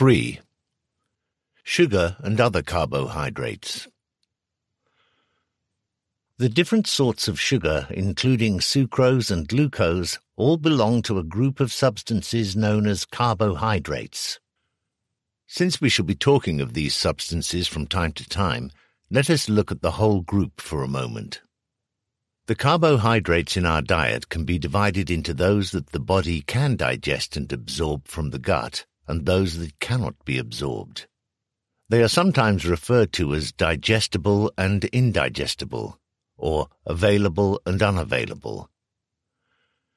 3. Sugar and other carbohydrates. The different sorts of sugar, including sucrose and glucose, all belong to a group of substances known as carbohydrates. Since we shall be talking of these substances from time to time, let us look at the whole group for a moment. The carbohydrates in our diet can be divided into those that the body can digest and absorb from the gut, and those that cannot be absorbed. They are sometimes referred to as digestible and indigestible, or available and unavailable.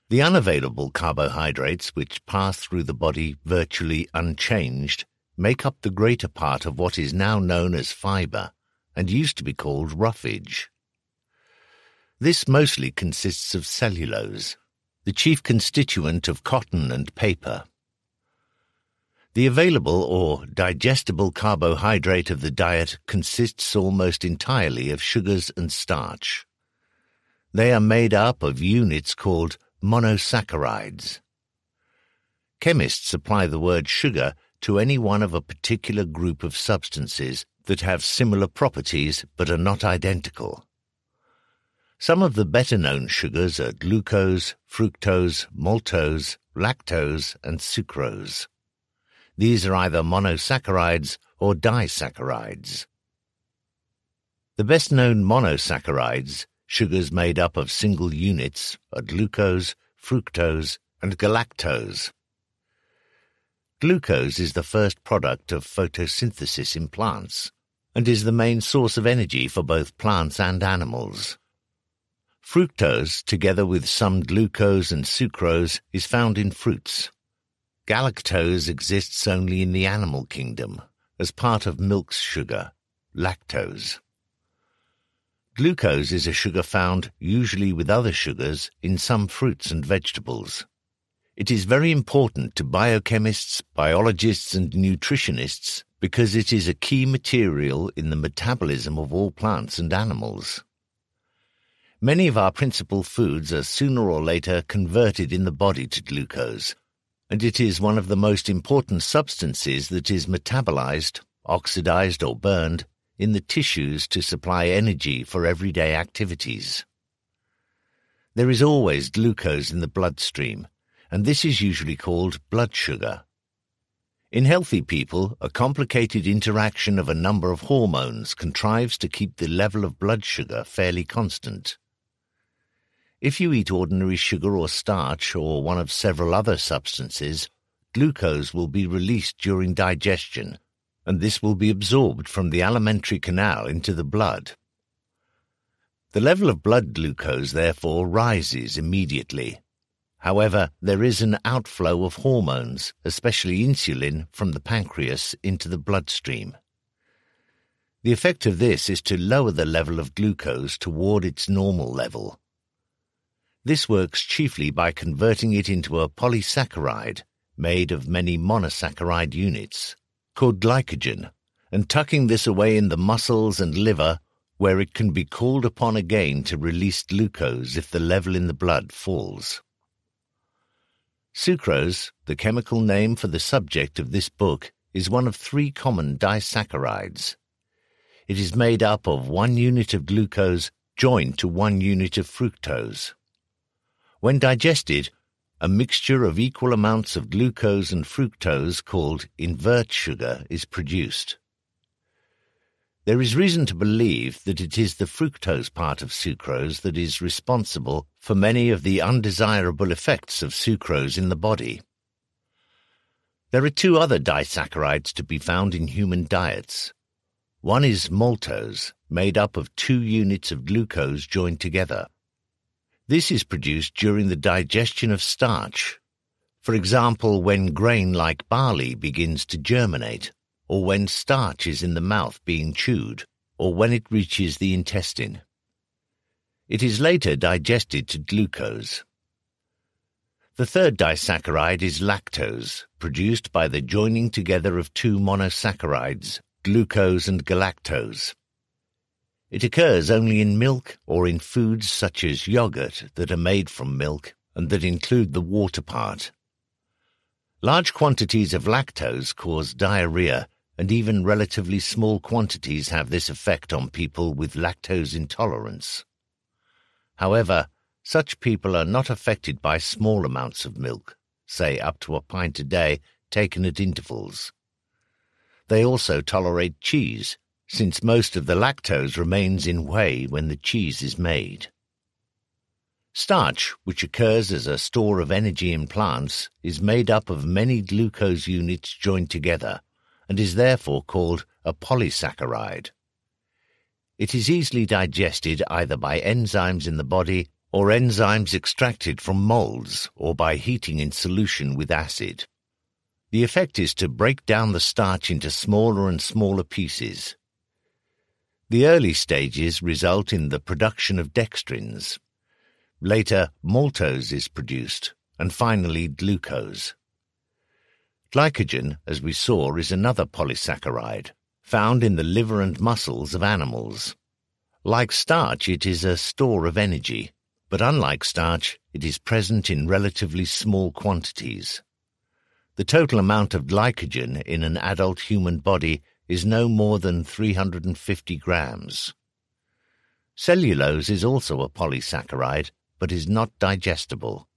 The unavailable carbohydrates, which pass through the body virtually unchanged, make up the greater part of what is now known as fiber and used to be called roughage. This mostly consists of cellulose, the chief constituent of cotton and paper. The available or digestible carbohydrate of the diet consists almost entirely of sugars and starch. They are made up of units called monosaccharides. Chemists apply the word sugar to any one of a particular group of substances that have similar properties but are not identical. Some of the better known sugars are glucose, fructose, maltose, lactose, and sucrose. These are either monosaccharides or disaccharides. The best known monosaccharides, sugars made up of single units, are glucose, fructose, and galactose. Glucose is the first product of photosynthesis in plants and is the main source of energy for both plants and animals. Fructose, together with some glucose and sucrose, is found in fruits. Galactose exists only in the animal kingdom, as part of milk's sugar, lactose. Glucose is a sugar found, usually with other sugars, in some fruits and vegetables. It is very important to biochemists, biologists, and nutritionists because it is a key material in the metabolism of all plants and animals. Many of our principal foods are sooner or later converted in the body to glucose, and it is one of the most important substances that is metabolized, oxidized, or burned in the tissues to supply energy for everyday activities. There is always glucose in the bloodstream, and this is usually called blood sugar. In healthy people, a complicated interaction of a number of hormones contrives to keep the level of blood sugar fairly constant. If you eat ordinary sugar or starch or one of several other substances, glucose will be released during digestion, and this will be absorbed from the alimentary canal into the blood. The level of blood glucose therefore rises immediately. However, there is an outflow of hormones, especially insulin, from the pancreas into the bloodstream. The effect of this is to lower the level of glucose toward its normal level this works chiefly by converting it into a polysaccharide made of many monosaccharide units, called glycogen, and tucking this away in the muscles and liver where it can be called upon again to release glucose if the level in the blood falls. Sucrose, the chemical name for the subject of this book, is one of three common disaccharides. It is made up of one unit of glucose joined to one unit of fructose. When digested, a mixture of equal amounts of glucose and fructose called invert sugar is produced. There is reason to believe that it is the fructose part of sucrose that is responsible for many of the undesirable effects of sucrose in the body. There are two other disaccharides to be found in human diets. One is maltose, made up of two units of glucose joined together. This is produced during the digestion of starch. For example, when grain like barley begins to germinate, or when starch is in the mouth being chewed, or when it reaches the intestine. It is later digested to glucose. The third disaccharide is lactose, produced by the joining together of two monosaccharides, glucose and galactose. It occurs only in milk or in foods such as yogurt that are made from milk and that include the water part. Large quantities of lactose cause diarrhea, and even relatively small quantities have this effect on people with lactose intolerance. However, such people are not affected by small amounts of milk, say up to a pint a day, taken at intervals. They also tolerate cheese, since most of the lactose remains in whey when the cheese is made. Starch, which occurs as a store of energy in plants, is made up of many glucose units joined together and is therefore called a polysaccharide. It is easily digested either by enzymes in the body or enzymes extracted from molds or by heating in solution with acid. The effect is to break down the starch into smaller and smaller pieces. The early stages result in the production of dextrins, Later, maltose is produced, and finally glucose. Glycogen, as we saw, is another polysaccharide, found in the liver and muscles of animals. Like starch, it is a store of energy, but unlike starch, it is present in relatively small quantities. The total amount of glycogen in an adult human body is no more than 350 grams. Cellulose is also a polysaccharide but is not digestible.